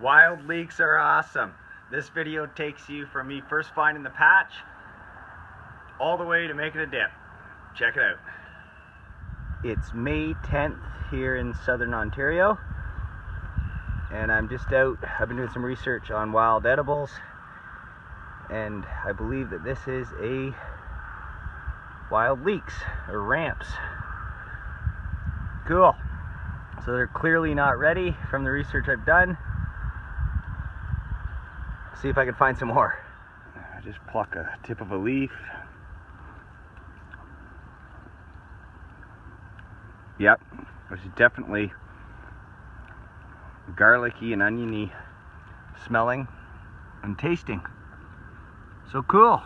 Wild leeks are awesome. This video takes you from me first finding the patch all the way to making a dip. Check it out. It's May 10th here in southern Ontario and I'm just out. I've been doing some research on wild edibles and I believe that this is a wild leeks or ramps. Cool. So they're clearly not ready from the research I've done. See if I can find some more. I just pluck a tip of a leaf. Yep, which definitely garlicky and oniony smelling and tasting. So cool.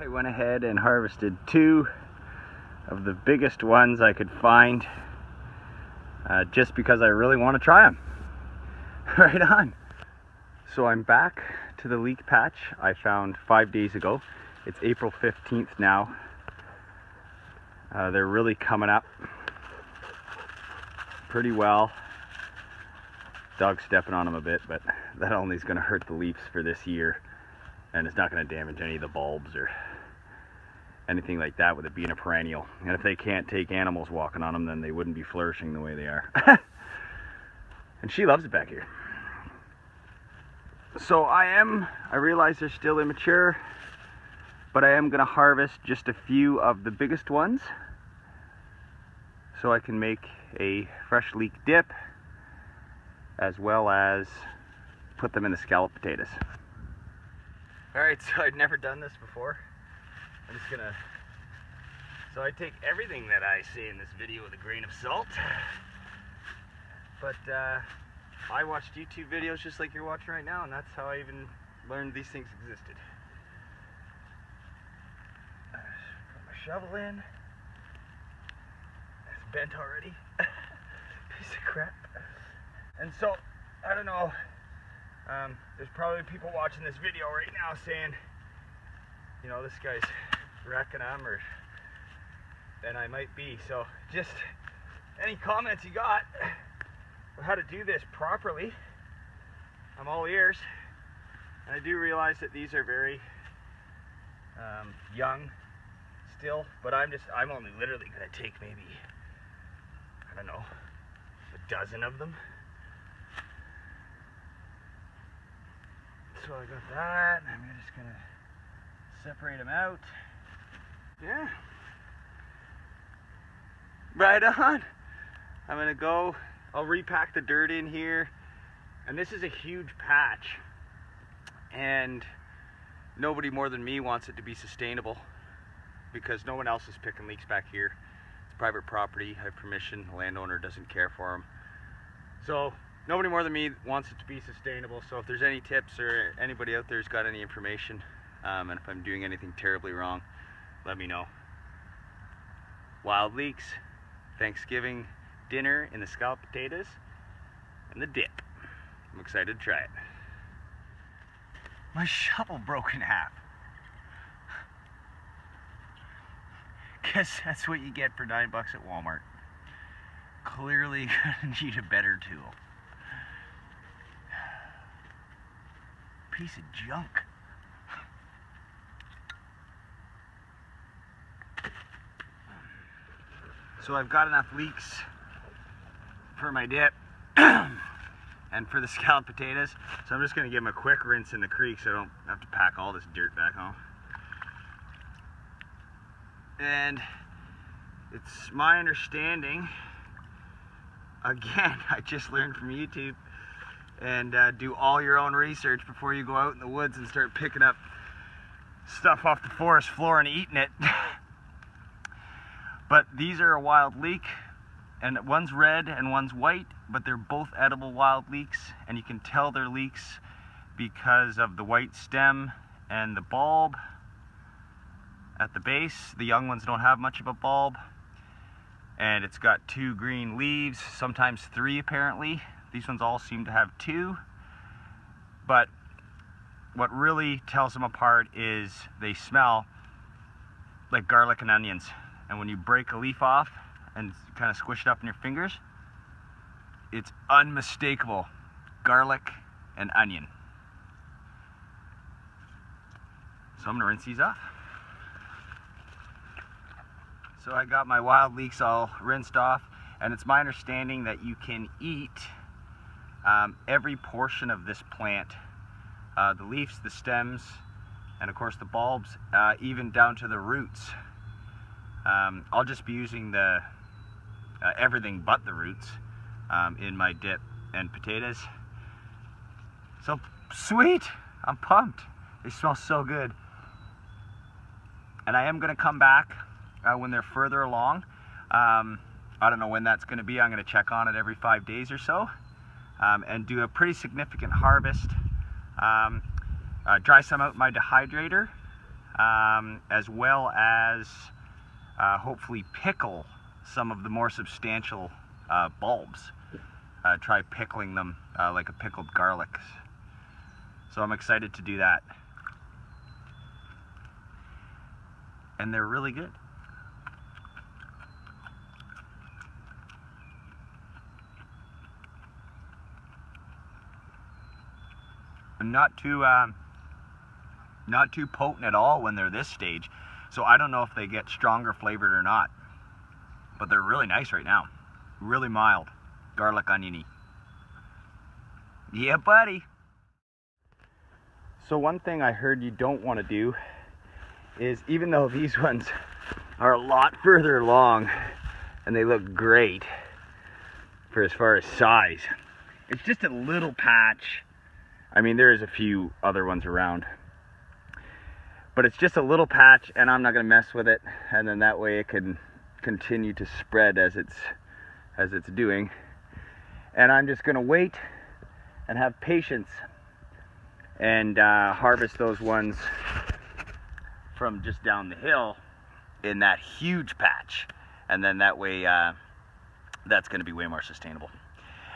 I went ahead and harvested two of the biggest ones I could find uh, just because I really want to try them. right on. So I'm back to the leek patch I found five days ago. It's April 15th now. Uh, they're really coming up pretty well. Dog stepping on them a bit, but that only is going to hurt the leaves for this year and it's not going to damage any of the bulbs or anything like that with it being a perennial. And if they can't take animals walking on them, then they wouldn't be flourishing the way they are. and she loves it back here. So I am, I realize they're still immature, but I am to harvest just a few of the biggest ones so I can make a fresh leek dip as well as put them in the scallop potatoes. Alright, so I've never done this before. I'm just gonna... So I take everything that I say in this video with a grain of salt. But uh, I watched YouTube videos just like you're watching right now, and that's how I even learned these things existed. Put my shovel in. It's bent already. Piece of crap. And so, I don't know, um, there's probably people watching this video right now saying, you know, this guy's wrecking them, or then I might be. So just any comments you got on how to do this properly, I'm all ears. And I do realize that these are very um, young still, but I'm just, I'm only literally gonna take maybe, I don't know, a dozen of them. So I got that. I'm just gonna separate them out. Yeah. Right on. I'm gonna go, I'll repack the dirt in here. And this is a huge patch. And nobody more than me wants it to be sustainable because no one else is picking leeks back here. It's private property, I have permission, the landowner doesn't care for them. So nobody more than me wants it to be sustainable. So if there's any tips or anybody out there's got any information, um, and if I'm doing anything terribly wrong, let me know. Wild leeks, Thanksgiving dinner in the scallop potatoes, and the dip. I'm excited to try it. My shovel broke in half. Guess that's what you get for nine bucks at Walmart. Clearly gonna need a better tool. piece of junk. So I've got enough leeks for my dip and for the scalloped potatoes. So I'm just gonna give them a quick rinse in the creek so I don't have to pack all this dirt back home. And it's my understanding, again, I just learned from YouTube, and uh, do all your own research before you go out in the woods and start picking up stuff off the forest floor and eating it. but these are a wild leek and one's red and one's white, but they're both edible wild leeks and you can tell they're leeks because of the white stem and the bulb at the base. The young ones don't have much of a bulb and it's got two green leaves, sometimes three apparently. These ones all seem to have two, but what really tells them apart is they smell like garlic and onions. And when you break a leaf off and kind of squish it up in your fingers, it's unmistakable garlic and onion. So I'm gonna rinse these off. So I got my wild leeks all rinsed off and it's my understanding that you can eat um, every portion of this plant. Uh, the leaves, the stems, and of course the bulbs, uh, even down to the roots. Um, I'll just be using the uh, everything but the roots um, in my dip and potatoes. So sweet, I'm pumped. They smell so good. And I am gonna come back uh, when they're further along. Um, I don't know when that's gonna be. I'm gonna check on it every five days or so um, and do a pretty significant harvest. Um, uh, dry some out my dehydrator um, as well as uh, hopefully pickle some of the more substantial uh, bulbs. Uh, try pickling them uh, like a pickled garlic. So I'm excited to do that. And they're really good. not too um, not too potent at all when they're this stage. So I don't know if they get stronger flavored or not. But they're really nice right now. Really mild. Garlic oniony. Yeah, buddy. So one thing I heard you don't want to do is even though these ones are a lot further along and they look great for as far as size, it's just a little patch I mean, there is a few other ones around. But it's just a little patch and I'm not gonna mess with it. And then that way it can continue to spread as it's, as it's doing. And I'm just gonna wait and have patience and uh, harvest those ones from just down the hill in that huge patch. And then that way, uh, that's gonna be way more sustainable.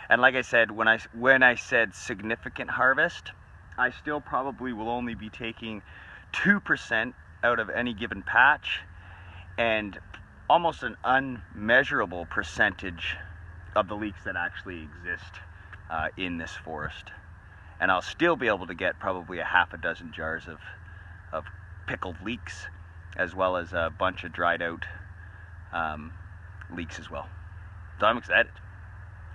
And like I said, when I, when I said significant harvest, I still probably will only be taking 2% out of any given patch and almost an unmeasurable percentage of the leeks that actually exist uh, in this forest. And I'll still be able to get probably a half a dozen jars of, of pickled leeks as well as a bunch of dried out um, leeks as well. So I'm excited.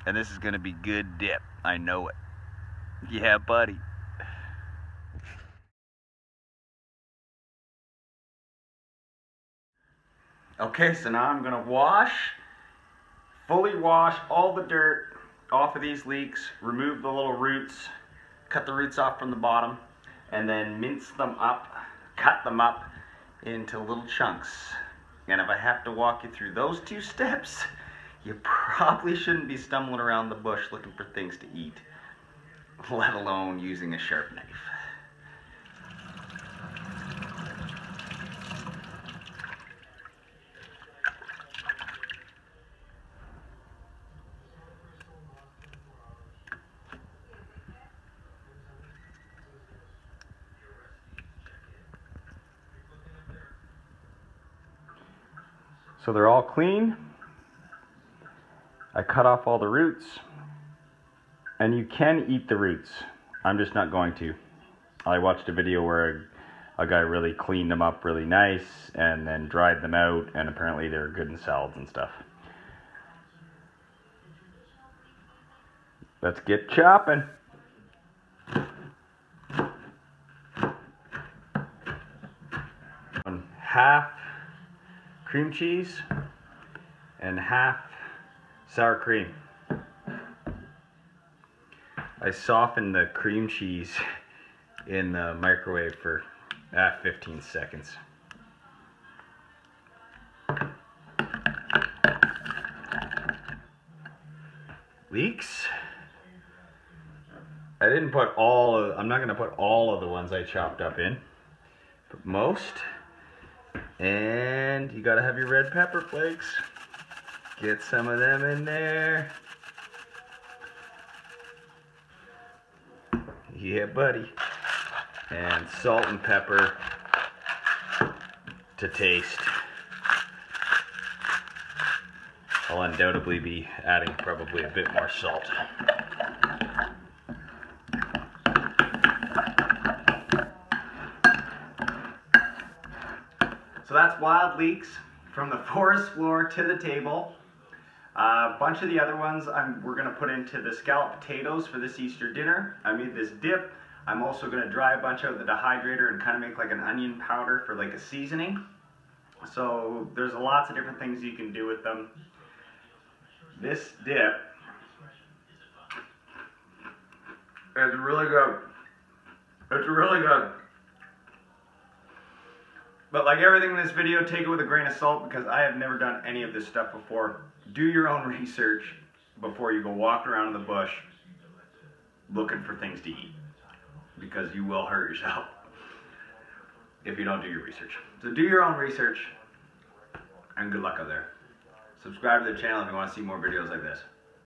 And this is going to be good dip. I know it. Yeah, buddy. Okay, so now I'm to wash, fully wash all the dirt off of these leeks, remove the little roots, cut the roots off from the bottom, and then mince them up, cut them up into little chunks. And if I have to walk you through those two steps, you probably shouldn't be stumbling around the bush looking for things to eat, let alone using a sharp knife. So they're all clean. I cut off all the roots and you can eat the roots. I'm just not going to. I watched a video where a, a, guy really cleaned them up really nice and then dried them out and apparently they're good in salads and stuff. Let's get chopping. Half cream cheese and half sour cream. I softened the cream cheese in the microwave for ah, 15 seconds. Leeks. I didn't put all of, I'm not to put all of the ones I chopped up in, but most. And you got to have your red pepper flakes. Get some of them in there. Yeah, buddy. And salt and pepper to taste. I'll undoubtedly be adding probably a bit more salt. Wild leeks from the forest floor to the table. A uh, bunch of the other ones I'm, we're gonna put into the scalloped potatoes for this Easter dinner. I made this dip. I'm also gonna dry a bunch out the dehydrator and kind of make like an onion powder for like a seasoning. So there's lots of different things you can do with them. This dip is really good. It's really good. But like everything in this video, take it with a grain of salt because I have never done any of this stuff before. Do your own research before you go walk around in the bush looking for things to eat because you will hurt yourself if you don't do your research. So do your own research and good luck out there. Subscribe to the channel if you want to see more videos like this.